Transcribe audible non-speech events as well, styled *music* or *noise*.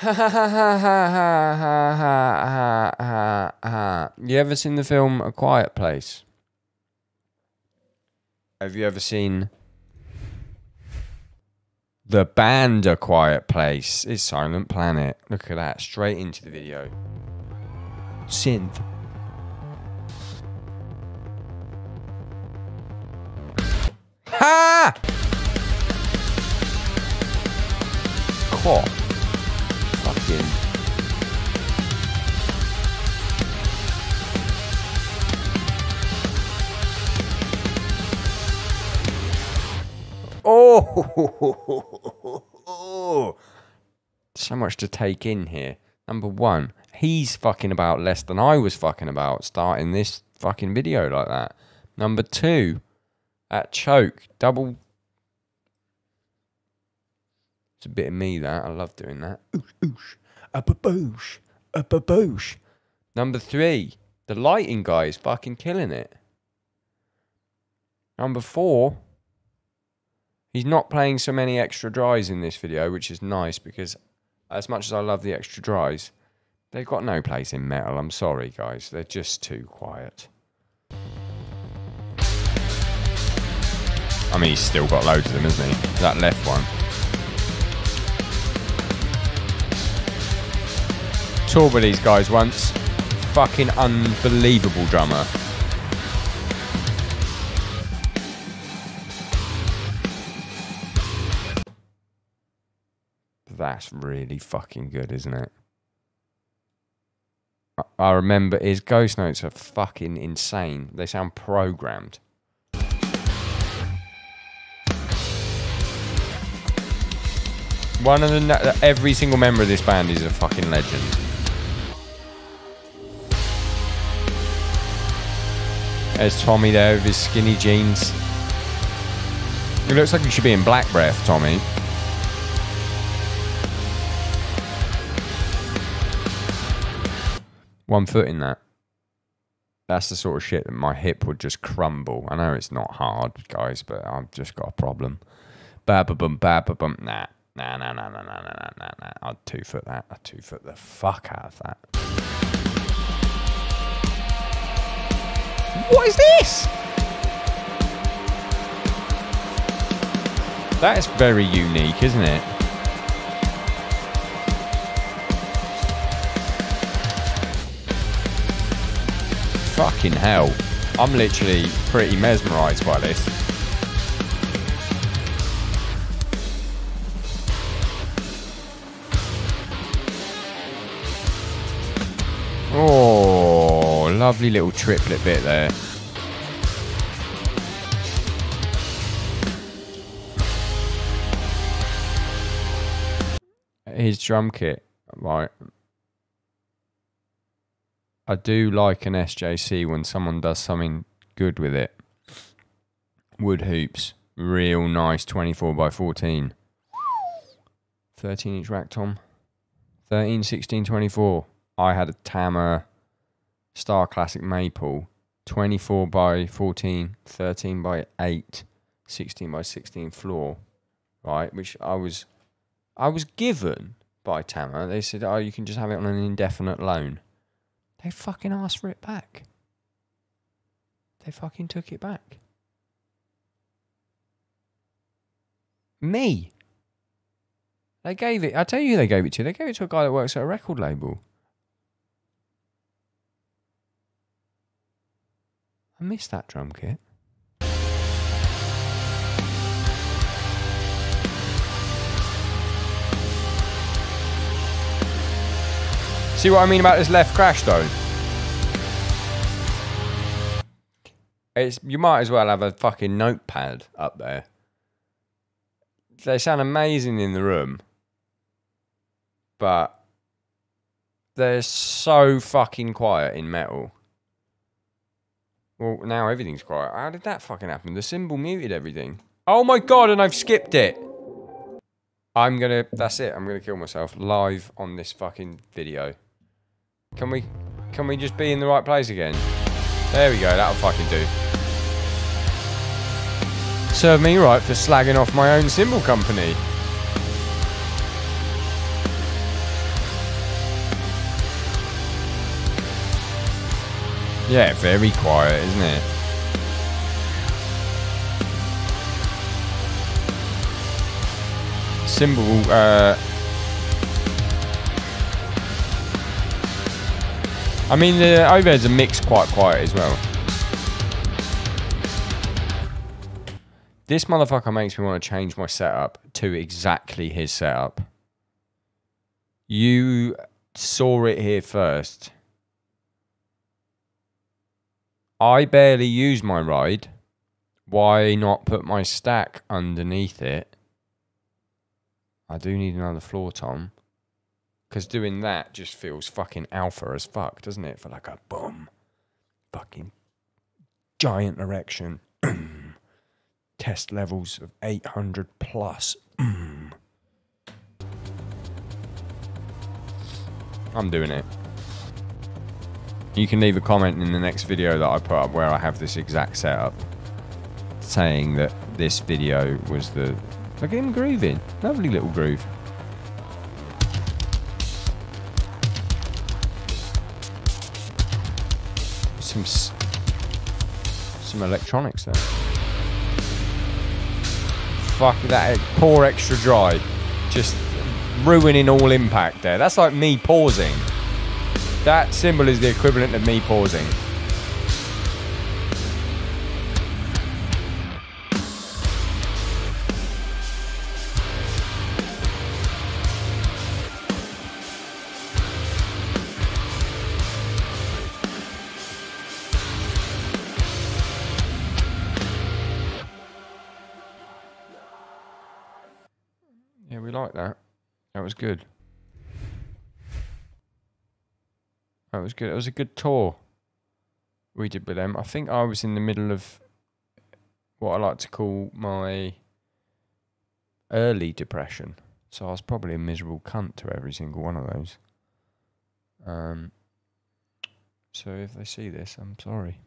*laughs* You ever seen the film A Quiet Place? Have you ever seen the band A Quiet Place? It's Silent Planet. Look at that, straight into the video. Synth. Ha! Cool. Fucking. Oh, *laughs* so much to take in here. Number one, he's fucking about less than I was fucking about starting this fucking video like that. Number two, that choke, double. It's a bit of me that I love doing that. Oosh, oosh, a baboosh, a baboosh. Number three, the lighting guy is fucking killing it. Number four, he's not playing so many extra dries in this video, which is nice because as much as I love the extra dries, they've got no place in metal. I'm sorry, guys. They're just too quiet. I mean, he's still got loads of them, isn't he? That left one. Toured with these guys once. Fucking unbelievable drummer. That's really fucking good, isn't it? I- I remember his ghost notes are fucking insane. They sound programmed. One of the every single member of this band is a fucking legend. There's Tommy there with his skinny jeans. It looks like he should be in Black Breath, Tommy. One foot in that. That's the sort of shit that my hip would just crumble. I know it's not hard, guys, but I've just got a problem. Ba ba bum ba ba bum. Nah, nah, nah, nah, nah, nah, nah, nah, nah. I'd two foot that. I'd two foot the fuck out of that. What is this? That is very unique, isn't it? Fucking hell. I'm literally pretty mesmerised by this. Lovely little triplet bit there. His drum kit, right. I do like an SJC when someone does something good with it. Wood hoops, real nice 24 by 14. 13 inch rack tom. 13, 16, 24. I had a Tama Star Classic Maple, 24 by 14, 13 by 8, 16 by 16 floor, right? Which I was, I was given by Tama. They said, "Oh, you can just have it on an indefinite loan." They fucking asked for it back. They fucking took it back. Me. They gave it. I tell you, they gave it to. They gave it to a guy that works at a record label. I missed that drum kit. See what I mean about this left crash though? It's you might as well have a fucking notepad up there. They sound amazing in the room. But they're so fucking quiet in metal. Well, now everything's quiet. How did that fucking happen? The cymbal muted everything. Oh my god, and I've skipped it. I'm gonna, that's it. I'm gonna kill myself live on this fucking video. Can we, can we just be in the right place again? There we go, that'll fucking do. Serve me right for slagging off my own cymbal company. Yeah, very quiet, isn't it? Cymbal, uh, I mean, the overheads are mixed quite quiet as well. This motherfucker makes me want to change my setup to exactly his setup. You saw it here first. I barely use my ride. Why not put my stack underneath it? I do need another floor, Tom. Because doing that just feels fucking alpha as fuck, doesn't it? For like a boom. Fucking giant erection. *clears throat* Test levels of 800 plus. *clears throat* I'm doing it. You can leave a comment in the next video that I put up where I have this exact setup saying that this video was the. Look at him grooving. Lovely little groove. Some some electronics there. Fuck that poor extra dry, just ruining all impact there. That's like me pausing. That cymbal is the equivalent of me pausing. Yeah, we like that. That was good. That was good. It was a good tour we did with them. I think I was in the middle of what I like to call my early depression. So I was probably a miserable cunt to every single one of those. Um, so if they see this, I'm sorry.